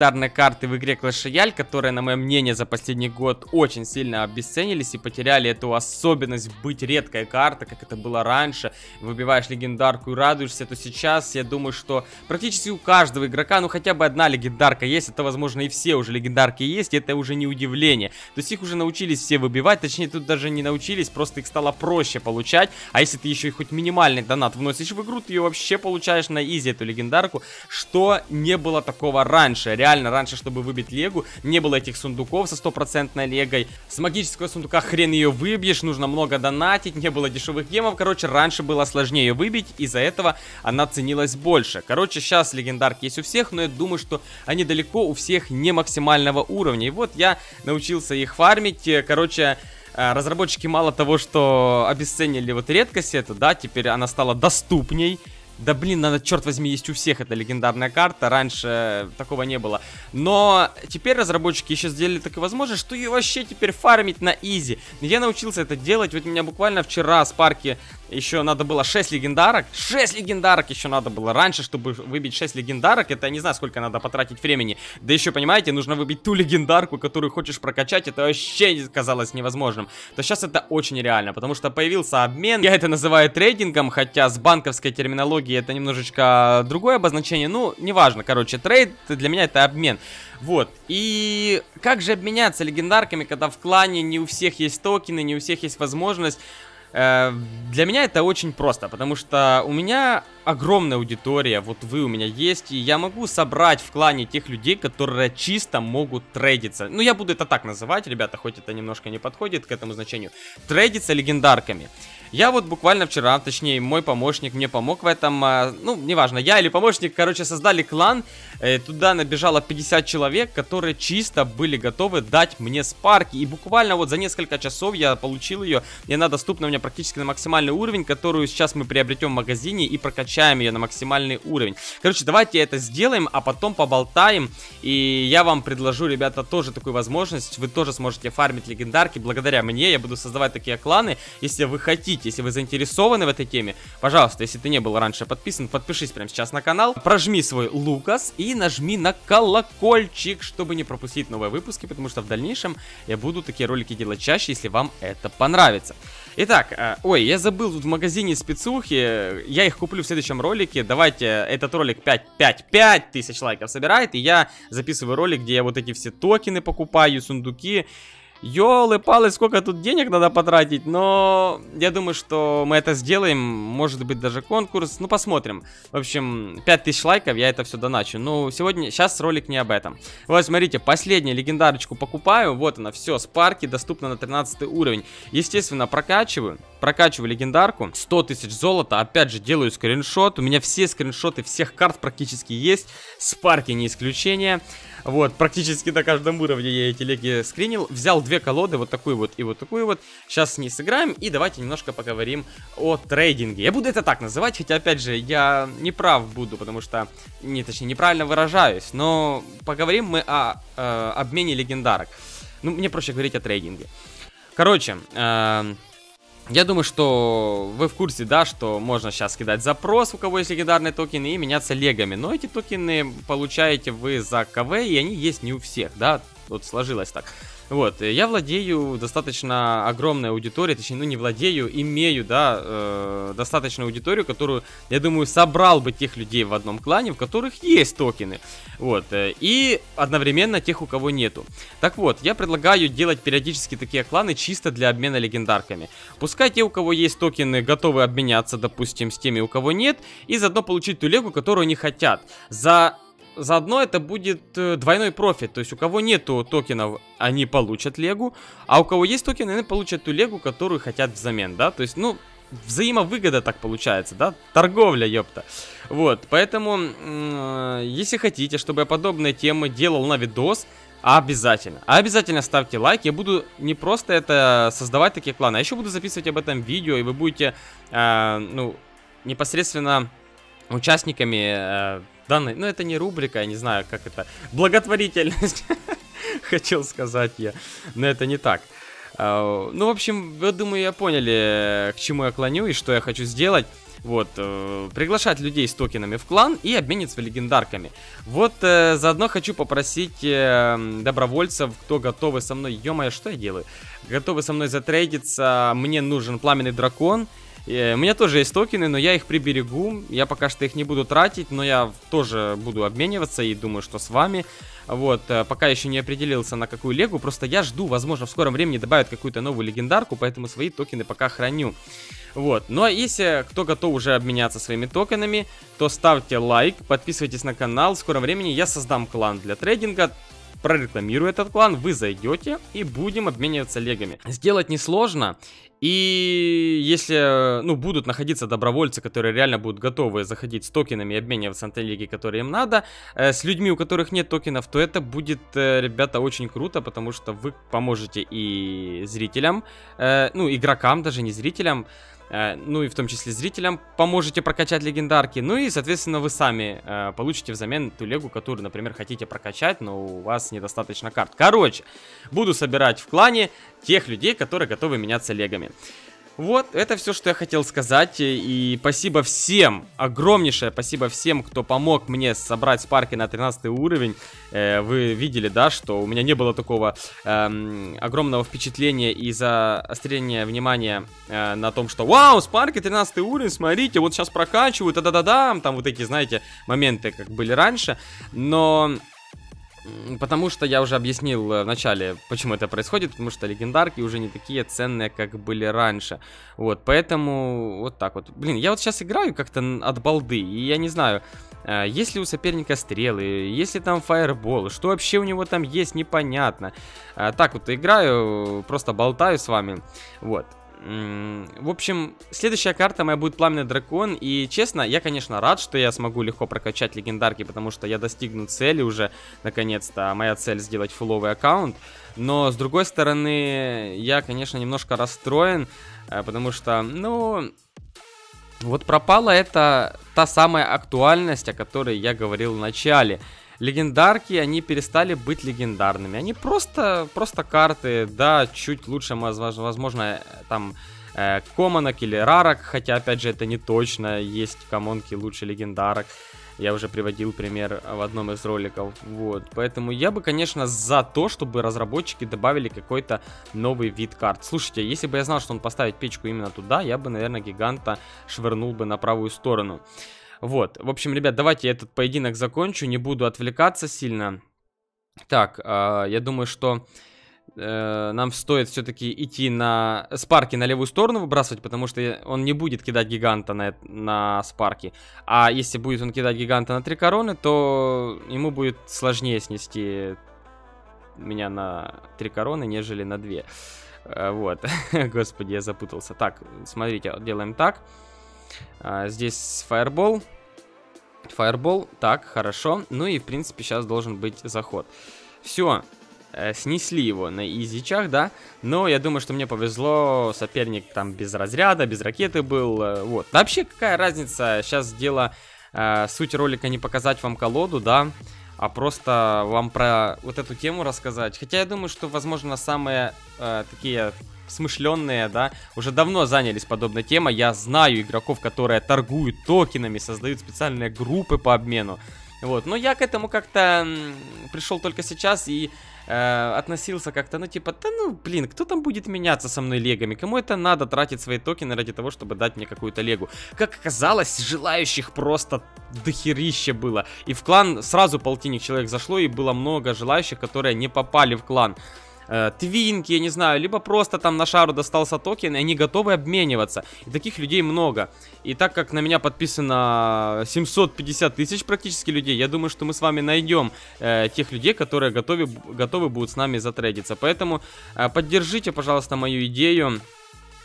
легендарные карты в игре Clash Royale, которые, на мое мнение, за последний год очень сильно обесценились и потеряли эту особенность быть редкой картой, как это было раньше. Выбиваешь легендарку и радуешься, то сейчас я думаю, что практически у каждого игрока, ну хотя бы одна легендарка есть, это возможно и все уже легендарки есть, и это уже не удивление. То есть их уже научились все выбивать, точнее тут даже не научились, просто их стало проще получать. А если ты еще и хоть минимальный донат вносишь в игру, ты ее вообще получаешь на изи, эту легендарку, что не было такого раньше реально раньше, чтобы выбить легу, не было этих сундуков со стопроцентной легой. С магического сундука хрен ее выбьешь, нужно много донатить, не было дешевых гемов. Короче, раньше было сложнее ее выбить, из-за этого она ценилась больше. Короче, сейчас легендарки есть у всех, но я думаю, что они далеко у всех не максимального уровня. И вот я научился их фармить. Короче, э, разработчики мало того, что обесценили вот редкость эту, да, теперь она стала доступней. Да блин, надо, черт возьми, есть у всех эта легендарная карта, раньше такого не было. Но теперь разработчики еще сделали такую возможность, что ее вообще теперь фармить на изи. Я научился это делать, вот у меня буквально вчера с парки еще надо было 6 легендарок. 6 легендарок еще надо было раньше, чтобы выбить 6 легендарок. Это я не знаю, сколько надо потратить времени. Да еще, понимаете, нужно выбить ту легендарку, которую хочешь прокачать. Это вообще казалось невозможным. То сейчас это очень реально, потому что появился обмен. Я это называю трейдингом, хотя с банковской терминологией это немножечко другое обозначение. Ну, неважно, короче, трейд для меня это обмен. Вот, и как же обменяться легендарками, когда в клане не у всех есть токены, не у всех есть возможность для меня это очень просто, потому что у меня огромная аудитория, вот вы у меня есть, и я могу собрать в клане тех людей, которые чисто могут трейдиться. Ну, я буду это так называть, ребята, хоть это немножко не подходит к этому значению. Трейдиться легендарками. Я вот буквально вчера, точнее, мой помощник мне помог в этом, а, ну, неважно, я или помощник, короче, создали клан, э, туда набежало 50 человек, которые чисто были готовы дать мне спарки, и буквально вот за несколько часов я получил ее, и она доступна у меня практически на максимальный уровень, которую сейчас мы приобретем в магазине и прокачаем ее на максимальный уровень. Короче, давайте это сделаем, а потом поболтаем, и я вам предложу, ребята, тоже такую возможность, вы тоже сможете фармить легендарки, благодаря мне я буду создавать такие кланы, если вы хотите, если вы заинтересованы в этой теме, пожалуйста, если ты не был раньше подписан, подпишись прямо сейчас на канал, прожми свой Лукас и нажми на колокольчик, чтобы не пропустить новые выпуски, потому что в дальнейшем я буду такие ролики делать чаще, если вам это понравится. Итак, э, ой, я забыл тут в магазине спецухи, я их куплю в следующем ролике, давайте, этот ролик 5, 5, 5 тысяч лайков собирает, и я записываю ролик, где я вот эти все токены покупаю, сундуки, Ёлы-палы, сколько тут денег надо потратить, но я думаю, что мы это сделаем, может быть даже конкурс, ну посмотрим. В общем, 5000 лайков, я это все доначу. Ну, сегодня, сейчас ролик не об этом. Вот, смотрите, последнюю легендарочку покупаю, вот она, все, спарки доступна на 13 уровень. Естественно, прокачиваю, прокачиваю легендарку, 100 тысяч золота, опять же, делаю скриншот, у меня все скриншоты всех карт практически есть, спарки не исключение. Вот, практически на каждом уровне я эти леги скринил. Взял две колоды, вот такую вот и вот такую вот. Сейчас с ней сыграем и давайте немножко поговорим о трейдинге. Я буду это так называть, хотя, опять же, я не прав буду, потому что, не, точнее, неправильно выражаюсь. Но поговорим мы о э, обмене легендарок. Ну, мне проще говорить о трейдинге. Короче, э, я думаю, что вы в курсе, да, что можно сейчас кидать запрос, у кого есть легендарные токены, и меняться легами. Но эти токены получаете вы за КВ, и они есть не у всех, да, вот сложилось так. Вот, я владею достаточно огромной аудиторией, точнее, ну не владею, имею, да, э, достаточную аудиторию, которую, я думаю, собрал бы тех людей в одном клане, в которых есть токены. Вот, э, и одновременно тех, у кого нету. Так вот, я предлагаю делать периодически такие кланы чисто для обмена легендарками. Пускай те, у кого есть токены, готовы обменяться, допустим, с теми, у кого нет, и заодно получить ту легу, которую они хотят. За заодно это будет э, двойной профит. То есть у кого нету токенов, они получат легу, а у кого есть токены, они получат ту легу, которую хотят взамен, да? То есть, ну, взаимовыгода так получается, да? Торговля, ёпта. Вот, поэтому, э, если хотите, чтобы я подобные темы делал на видос, Обязательно. Обязательно ставьте лайк. Я буду не просто это создавать такие кланы, а еще буду записывать об этом видео, и вы будете, э, ну, непосредственно участниками э, данной, ну это не рубрика, я не знаю, как это, благотворительность, хотел сказать я, но это не так. А, ну, в общем, я думаю, я поняли, к чему я клоню и что я хочу сделать. Вот, э, приглашать людей с токенами в клан и обмениться легендарками. Вот, э, заодно хочу попросить э, добровольцев, кто готовы со мной... ё что я делаю? Готовы со мной затрейдиться, мне нужен пламенный дракон. Э, у меня тоже есть токены, но я их приберегу. Я пока что их не буду тратить, но я тоже буду обмениваться и думаю, что с вами. Вот, э, пока еще не определился на какую легу, просто я жду, возможно, в скором времени добавят какую-то новую легендарку, поэтому свои токены пока храню. Вот, ну а если кто готов уже обменяться своими токенами, то ставьте лайк, подписывайтесь на канал, в скором времени я создам клан для трейдинга, прорекламирую этот клан, вы зайдете и будем обмениваться легами. Сделать несложно, и если, ну, будут находиться добровольцы, которые реально будут готовы заходить с токенами и обмениваться на те лиги, которые им надо, э, с людьми, у которых нет токенов, то это будет, э, ребята, очень круто, потому что вы поможете и зрителям, э, ну, игрокам, даже не зрителям, ну и в том числе зрителям поможете прокачать легендарки, ну и, соответственно, вы сами э, получите взамен ту легу, которую, например, хотите прокачать, но у вас недостаточно карт. Короче, буду собирать в клане тех людей, которые готовы меняться легами. Вот, это все, что я хотел сказать. И спасибо всем, огромнейшее спасибо всем, кто помог мне собрать спарки на 13 уровень. Э, вы видели, да, что у меня не было такого э, огромного впечатления и заострения внимания э, на том, что вау, спарки 13 уровень, смотрите, вот сейчас прокачивают, да-да-да-да, там вот эти, знаете, моменты, как были раньше. Но Потому что я уже объяснил э, в начале, почему это происходит, потому что легендарки уже не такие ценные, как были раньше. Вот, поэтому вот так вот. Блин, я вот сейчас играю как-то от балды, и я не знаю, э, есть ли у соперника стрелы, есть ли там фаербол, что вообще у него там есть, непонятно. Э, так вот играю, просто болтаю с вами, вот. В общем, следующая карта моя будет Пламенный Дракон. И честно, я, конечно, рад, что я смогу легко прокачать легендарки, потому что я достигну цели уже, наконец-то. Моя цель сделать фуловый аккаунт. Но, с другой стороны, я, конечно, немножко расстроен, э, потому что, ну... Вот пропала эта та самая актуальность, о которой я говорил в начале легендарки, они перестали быть легендарными. Они просто, просто карты, да, чуть лучше, возможно, там э, комонок или рарок, хотя, опять же, это не точно, есть комонки лучше легендарок. Я уже приводил пример в одном из роликов. Вот. Поэтому я бы, конечно, за то, чтобы разработчики добавили какой-то новый вид карт. Слушайте, если бы я знал, что он поставит печку именно туда, я бы, наверное, гиганта швырнул бы на правую сторону. Вот, в общем, ребят, давайте я этот поединок закончу, не буду отвлекаться сильно. Так, э, я думаю, что э, нам стоит все-таки идти на спарки на левую сторону выбрасывать, потому что он не будет кидать гиганта на, на спарки. А если будет он кидать гиганта на три короны, то ему будет сложнее снести меня на три короны, нежели на две. Э, вот, господи, я запутался. Так, смотрите, делаем так. А, здесь фаербол. Фаербол. Так, хорошо. Ну и, в принципе, сейчас должен быть заход. Все. Э, снесли его на изичах, да. Но я думаю, что мне повезло. Соперник там без разряда, без ракеты был. Э, вот. Вообще, какая разница? Сейчас дело... Э, суть ролика не показать вам колоду, да а просто вам про вот эту тему рассказать. Хотя я думаю, что, возможно, самые э, такие смышленные, да, уже давно занялись подобной темой. Я знаю игроков, которые торгуют токенами, создают специальные группы по обмену. Вот, но я к этому как-то пришел только сейчас и э, относился как-то, ну типа, да ну блин, кто там будет меняться со мной легами? Кому это надо тратить свои токены ради того, чтобы дать мне какую-то легу? Как оказалось, желающих просто дохерище было. И в клан сразу полтинник человек зашло, и было много желающих, которые не попали в клан э, твинки, я не знаю, либо просто там на шару достался токен, и они готовы обмениваться. И таких людей много. И так как на меня подписано 750 тысяч практически людей, я думаю, что мы с вами найдем э, тех людей, которые готовы, готовы будут с нами затрейдиться. Поэтому э, поддержите, пожалуйста, мою идею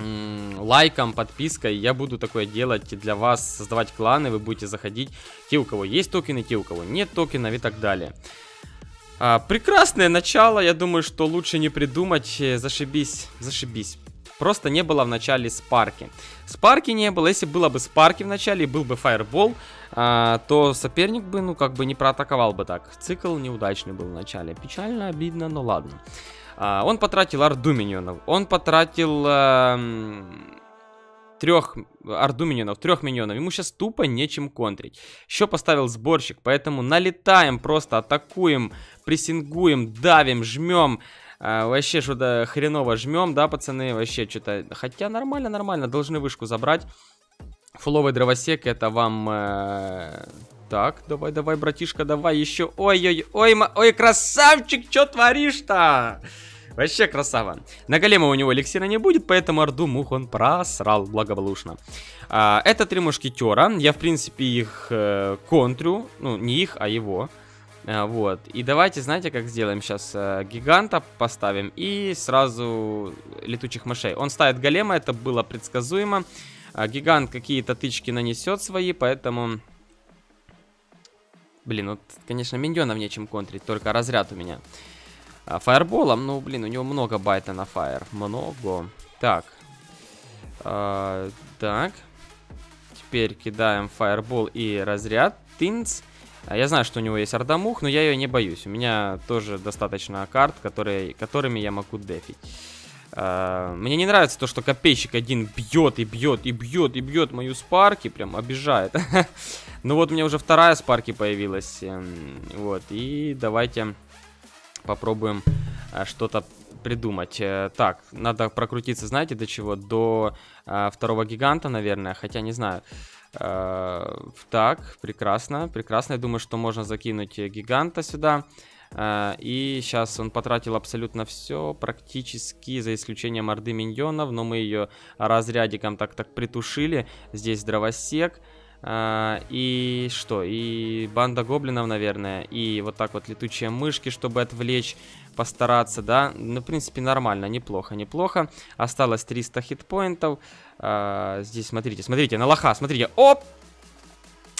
лайком, подпиской. Я буду такое делать для вас, создавать кланы, вы будете заходить. Те, у кого есть токены, те, у кого нет токенов и так далее. А, прекрасное начало, я думаю, что лучше не придумать. Э, зашибись, зашибись. Просто не было в начале спарки. Спарки не было. Если было бы спарки в начале и был бы фаербол, а, то соперник бы, ну, как бы не проатаковал бы так. Цикл неудачный был в начале. Печально, обидно, но ладно. А, он потратил арду. Он потратил... А, трех орду миньонов, трех миньонов. Ему сейчас тупо нечем контрить. Еще поставил сборщик, поэтому налетаем, просто атакуем, прессингуем, давим, жмем. А, вообще что-то хреново жмем, да, пацаны? Вообще что-то... Хотя нормально, нормально, должны вышку забрать. Фуловый дровосек, это вам... Э... Так, давай, давай, братишка, давай еще. Ой-ой, ой, ой, красавчик, что творишь-то? Вообще красава. На голема у него эликсира не будет, поэтому Орду Мух он просрал благополучно. А, это три мушкетера. Я, в принципе, их э, контрю. Ну, не их, а его. А, вот. И давайте, знаете, как сделаем сейчас? Э, гиганта поставим и сразу летучих мышей. Он ставит голема, это было предсказуемо. А, гигант какие-то тычки нанесет свои, поэтому... Блин, вот, конечно, миньонов нечем контрить, только разряд у меня. А, фаерболом, ну, блин, у него много байта на фаер. Много. Так. А, так. Теперь кидаем фаербол и разряд. Тинц. А, я знаю, что у него есть ордомух, но я ее не боюсь. У меня тоже достаточно карт, которые, которыми я могу дефить. А, мне не нравится то, что копейщик один бьет и бьет и бьет и бьет мою спарки, прям обижает. ну вот у меня уже вторая спарки появилась. Эм, вот, и давайте попробуем э, что-то придумать. Э, так, надо прокрутиться, знаете, до чего? До э, второго гиганта, наверное, хотя не знаю. Так, прекрасно, прекрасно. Я думаю, что можно закинуть гиганта сюда. И сейчас он потратил абсолютно все, практически, за исключением орды миньонов, но мы ее разрядиком так-так притушили. Здесь дровосек. А, и что? И банда гоблинов, наверное. И вот так вот летучие мышки, чтобы отвлечь, постараться, да. Ну, в принципе, нормально, неплохо, неплохо. Осталось 300 хитпоинтов. А, здесь, смотрите, смотрите, на лоха, смотрите. Оп!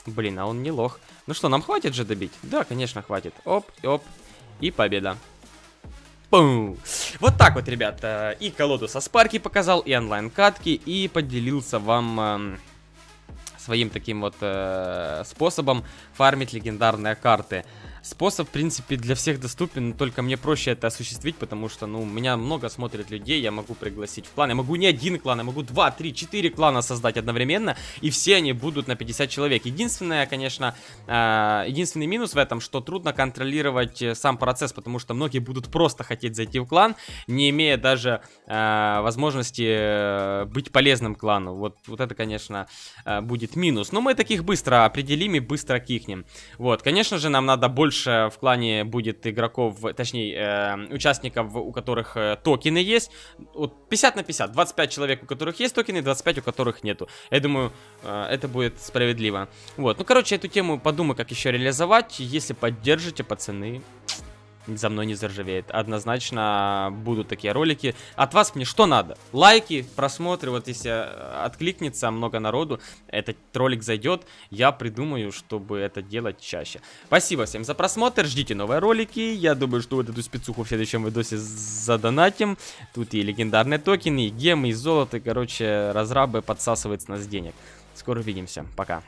Блин, а он не лох. Ну что, нам хватит же добить? Да, конечно, хватит. Оп, оп. И победа. Пум. Вот так вот, ребята. И колоду со спарки показал, и онлайн-катки, и поделился вам своим таким вот э, способом фармить легендарные карты. Способ, в принципе, для всех доступен, только мне проще это осуществить, потому что, ну, меня много смотрят людей, я могу пригласить в клан. Я могу не один клан, я могу 2, 3, 4 клана создать одновременно, и все они будут на 50 человек. Единственное, конечно, э, единственный минус в этом, что трудно контролировать э, сам процесс, потому что многие будут просто хотеть зайти в клан, не имея даже э, возможности э, быть полезным клану. Вот, вот это, конечно, э, будет минус. Но мы таких быстро определим и быстро кикнем. Вот, конечно же, нам надо больше больше в клане будет игроков, точнее, э, участников, у которых э, токены есть. Вот 50 на 50. 25 человек, у которых есть токены, 25 у которых нету. Я думаю, э, это будет справедливо. Вот, ну, короче, эту тему подумаю, как еще реализовать. Если поддержите, пацаны, за мной не заржавеет. Однозначно будут такие ролики. От вас мне что надо? Лайки, просмотры. Вот если э, откликнется много народу, этот ролик зайдет, я придумаю, чтобы это делать чаще. Спасибо всем за просмотр. Ждите новые ролики. Я думаю, что вот эту спецуху в следующем видосе задонатим. Тут и легендарные токены, и гемы, и золото. Короче, разрабы подсасывают с нас денег. Скоро увидимся. Пока.